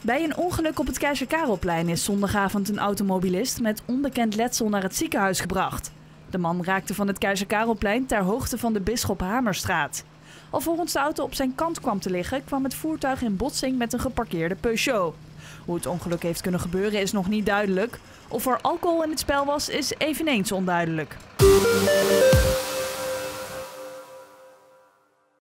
Bij een ongeluk op het Keizer Karelplein is zondagavond een automobilist met onbekend letsel naar het ziekenhuis gebracht. De man raakte van het Keizer Karelplein ter hoogte van de Bisschop Hamerstraat. Alvorens de auto op zijn kant kwam te liggen, kwam het voertuig in botsing met een geparkeerde Peugeot. Hoe het ongeluk heeft kunnen gebeuren is nog niet duidelijk. Of er alcohol in het spel was, is eveneens onduidelijk.